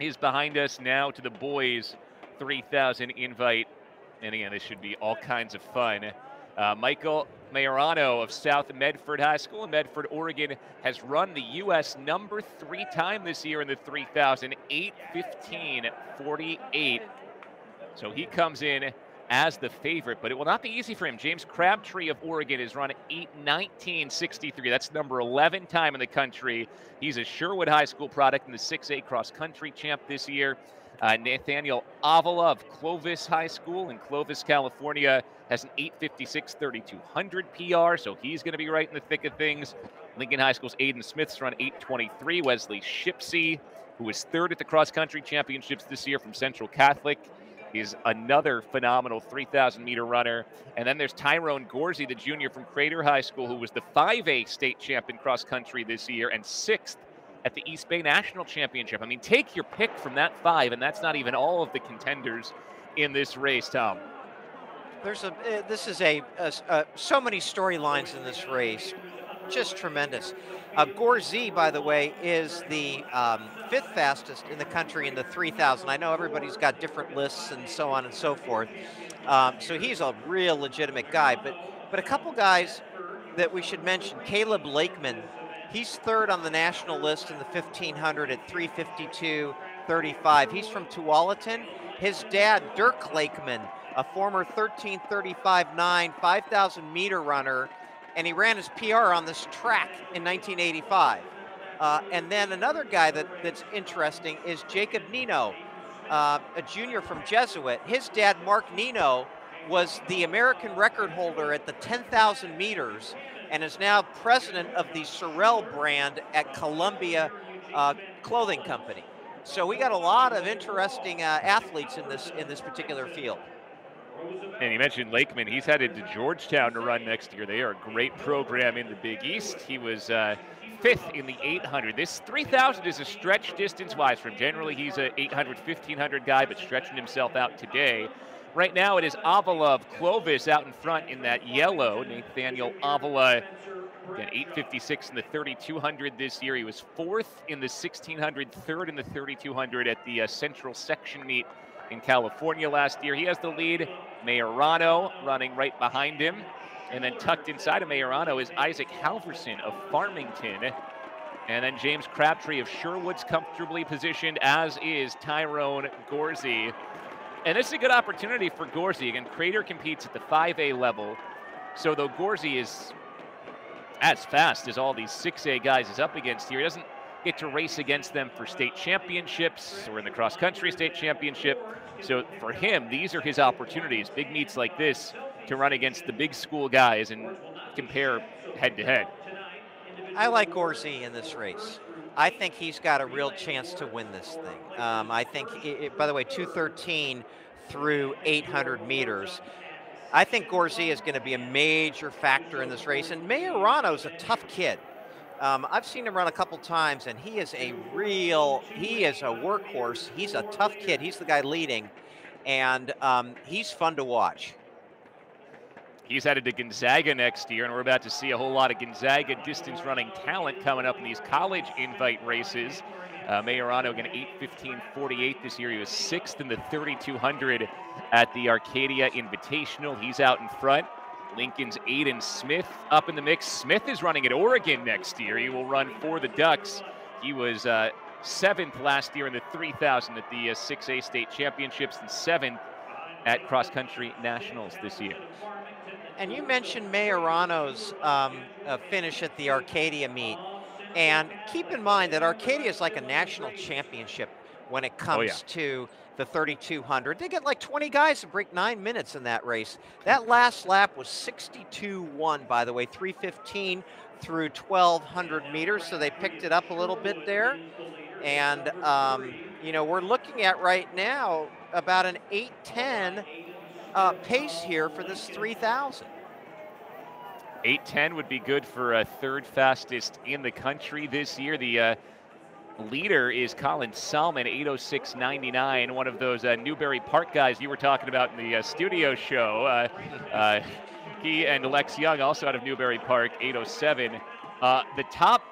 is behind us now to the boys 3000 invite. And again, this should be all kinds of fun. Uh, Michael Majorano of South Medford High School in Medford, Oregon, has run the U.S. number three time this year in the 3000, 815 48. So he comes in as the favorite, but it will not be easy for him. James Crabtree of Oregon has run 819.63. That's number 11 time in the country. He's a Sherwood High School product and the 6A cross country champ this year. Uh, Nathaniel Avila of Clovis High School in Clovis, California, has an 856 3200 PR, so he's going to be right in the thick of things. Lincoln High School's Aiden Smith's run 823. Wesley Shipsey, who was third at the cross country championships this year from Central Catholic, He's another phenomenal 3,000 meter runner. And then there's Tyrone Gorze, the junior from Crater High School, who was the 5A state champion cross country this year and sixth at the East Bay National Championship. I mean, take your pick from that five, and that's not even all of the contenders in this race, Tom. There's a. Uh, this is a, a, a so many storylines in this race, just tremendous. Uh, Gorze, by the way, is the um, fifth fastest in the country in the 3,000. I know everybody's got different lists and so on and so forth. Um, so he's a real legitimate guy. But but a couple guys that we should mention: Caleb Lakeman. He's third on the national list in the 1500 at 352.35. He's from Tualatin. His dad, Dirk Lakeman, a former 1335.9 5,000 meter runner and he ran his PR on this track in 1985. Uh, and then another guy that, that's interesting is Jacob Nenow, uh, a junior from Jesuit. His dad, Mark Nenow, was the American record holder at the 10,000 meters and is now president of the Sorel brand at Columbia uh, Clothing Company. So we got a lot of interesting uh, athletes in this in this particular field. And you mentioned Lakeman. He's headed to Georgetown to run next year. They are a great program in the Big East. He was uh, fifth in the 800. This 3,000 is a stretch distance wise for him. Generally, he's a 800, 1500 guy, but stretching himself out today. Right now, it is Avila Clovis out in front in that yellow. Nathaniel Avila, again, 856 in the 3200 this year. He was fourth in the 1600, third in the 3200 at the uh, Central Section meet in California last year. He has the lead. Majorano running right behind him. And then tucked inside of Majorano is Isaac Halverson of Farmington. And then James Crabtree of Sherwood's comfortably positioned, as is Tyrone Gorze. And this is a good opportunity for Gorze. Again, Crater competes at the 5A level. So though Gorze is as fast as all these 6A guys is up against here, he doesn't get to race against them for state championships or in the cross country state championship. So for him, these are his opportunities, big meets like this, to run against the big school guys and compare head to head. I like Gorze in this race. I think he's got a real chance to win this thing. Um, I think, it, by the way, 213 through 800 meters. I think Gorze is going to be a major factor in this race. And is a tough kid. Um, I've seen him run a couple times, and he is a real, he is a workhorse. He's a tough kid. He's the guy leading, and um, he's fun to watch. He's headed to Gonzaga next year, and we're about to see a whole lot of Gonzaga distance running talent coming up in these college invite races. Uh, Majorano again 8:15:48 this year. He was sixth in the 3200 at the Arcadia Invitational. He's out in front. Lincoln's Aiden Smith up in the mix. Smith is running at Oregon next year. He will run for the Ducks. He was uh, seventh last year in the 3000 at the uh, 6A state championships and seventh at cross country nationals this year. And you mentioned Majorano's um, uh, finish at the Arcadia meet. And keep in mind that Arcadia is like a national championship when it comes oh, yeah. to the 3200. They get like 20 guys to break nine minutes in that race. That last lap was 62-1, by the way, 315 through 1200 meters, so they picked it up a little bit there. And, um, you know, we're looking at right now about an 810 uh, pace here for this 3000. 810 would be good for a third fastest in the country this year. The uh, leader is Colin Sahlman, 806.99, one of those uh, Newbury Park guys you were talking about in the uh, studio show. Uh, uh he and Lex Young, also out of Newbury Park, 807. Uh, the top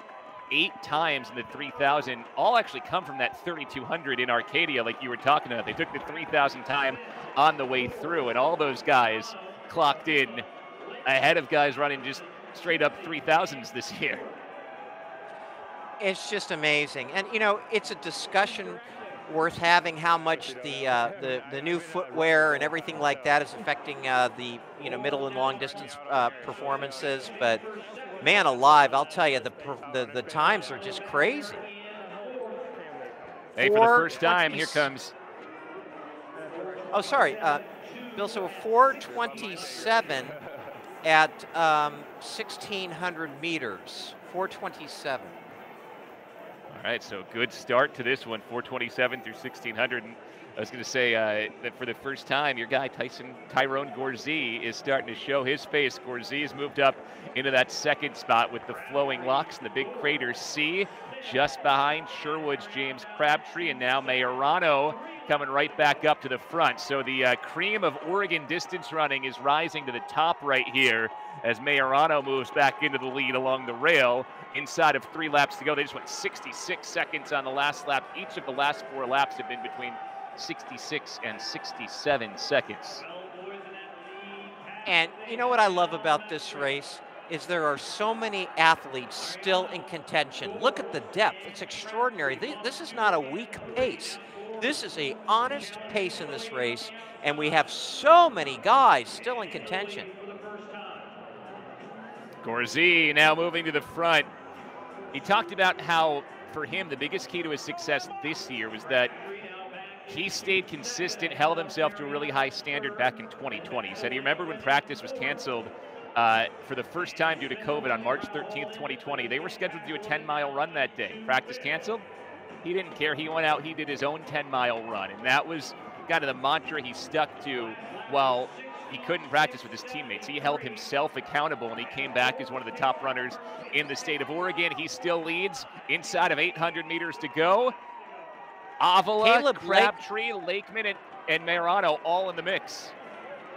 eight times in the 3000 all actually come from that 3200 in Arcadia, like you were talking about. They took the 3000 time on the way through, and all those guys clocked in ahead of guys running just straight up 3000s this year. It's just amazing. And, you know, it's a discussion worth having how much the, uh, the, the new footwear and everything like that is affecting uh, the, you know, middle and long distance uh, performances. But, man alive, I'll tell you, the, the, the times are just crazy. Hey, for the first time, here comes. Oh, sorry. Uh, Bill, so 427 at um, 1,600 meters. 427. All right, so good start to this one, 427 through 1600. And I was going to say uh, that for the first time, your guy Tyson Tyrone Gorze is starting to show his face. Gorze has moved up into that second spot with the flowing locks and the big crater C, just behind Sherwood's James Crabtree, and now Mayorano coming right back up to the front. So the uh, cream of Oregon distance running is rising to the top right here as Mayorano moves back into the lead along the rail inside of three laps to go. They just went 66 seconds on the last lap. Each of the last four laps have been between 66 and 67 seconds. And you know what I love about this race is there are so many athletes still in contention. Look at the depth. It's extraordinary. This is not a weak pace. This is a honest pace in this race, and we have so many guys still in contention. Gorze now moving to the front. He talked about how, for him, the biggest key to his success this year was that he stayed consistent, held himself to a really high standard back in 2020. He said he remembered when practice was canceled uh, for the first time due to COVID on March 13th, 2020. They were scheduled to do a 10 mile run that day. Practice canceled. He didn't care. He went out, he did his own 10 mile run. And that was kind of the mantra he stuck to while he couldn't practice with his teammates. He held himself accountable and he came back as one of the top runners in the state of Oregon. He still leads inside of 800 meters to go. Avila, Caleb Crabtree, Lakeman, and, and Marano all in the mix.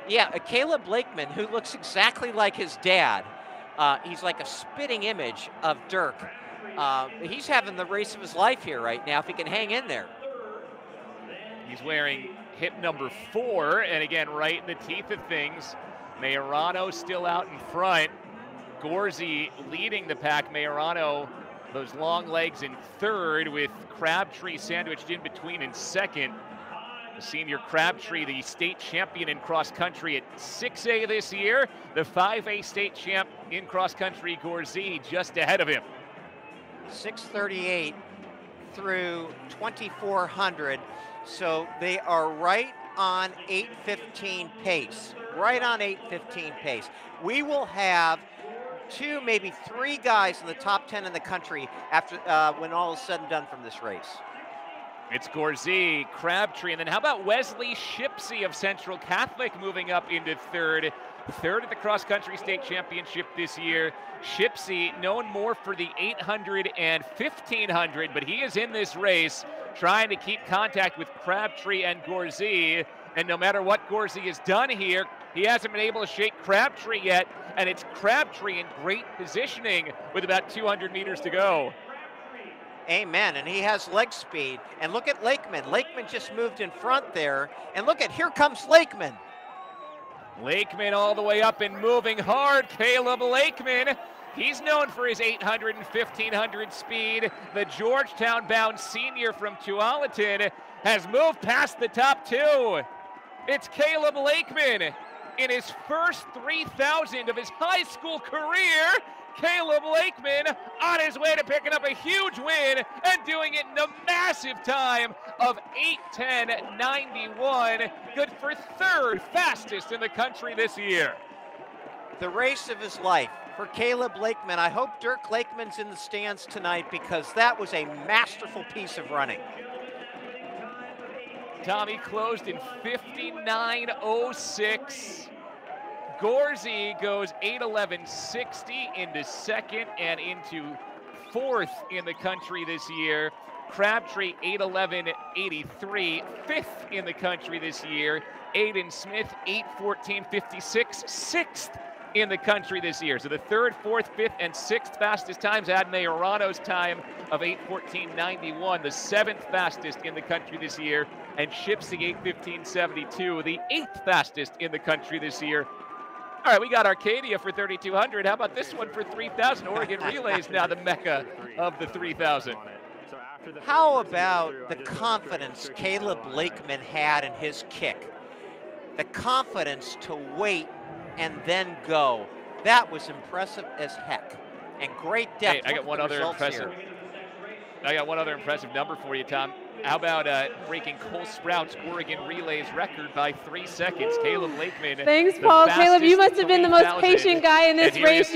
Yeah, Caleb Lakeman, who looks exactly like his dad. Uh, he's like a spitting image of Dirk. Uh, he's having the race of his life here right now if he can hang in there. He's wearing hip number four, and again, right in the teeth of things. Majorano still out in front. Gorze leading the pack. Majorano, those long legs in third, with Crabtree sandwiched in between in second. Senior Crabtree, the state champion in cross country at 6A this year. The 5A state champ in cross country, Gorze, just ahead of him. 638 through 2400. So they are right on 815 pace. Right on 815 pace. We will have two, maybe three guys in the top 10 in the country after uh, when all is said and done from this race. It's Gorze, Crabtree, and then how about Wesley Shipsey of Central Catholic moving up into third? Third at the cross country state championship this year. Shipsey, known more for the 800 and 1500, but he is in this race trying to keep contact with Crabtree and Gorze. And no matter what Gorze has done here, he hasn't been able to shake Crabtree yet. And it's Crabtree in great positioning with about 200 meters to go. Amen. And he has leg speed. And look at Lakeman. Lakeman just moved in front there. And look at here comes Lakeman. Lakeman all the way up and moving hard. Caleb Lakeman. He's known for his 800 and 1500 speed. The Georgetown bound senior from Tualatin has moved past the top two. It's Caleb Lakeman in his first 3,000 of his high school career. Caleb Lakeman on his way to picking up a huge win and doing it in a massive time of 8:10.91. Good for third fastest in the country this year. The race of his life for Caleb Lakeman. I hope Dirk Lakeman's in the stands tonight because that was a masterful piece of running. Tommy closed in 59.06. Gorze goes 8.11.60 into second and into fourth in the country this year. Crabtree 8.11.83, fifth in the country this year. Aiden Smith 8.14.56, sixth in the country this year. So the third, fourth, fifth, and sixth fastest times. Adnei Arano's time of 8:14.91, the seventh fastest in the country this year, and Shipsy 8:15.72, the eighth fastest in the country this year. All right, we got Arcadia for 3,200. How about this one for 3,000? Oregon Relays now the mecca of the 3,000. How about the confidence Caleb Lakeman had in his kick? The confidence to wait and then go. That was impressive as heck. And great depth. Hey, I got one other impressive. Here. I got one other impressive number for you, Tom. How about uh, breaking Cole Sprout's Oregon Relays record by three seconds? Caleb Lakeman. Thanks, Paul. Caleb, you must have been the most patient guy in this race.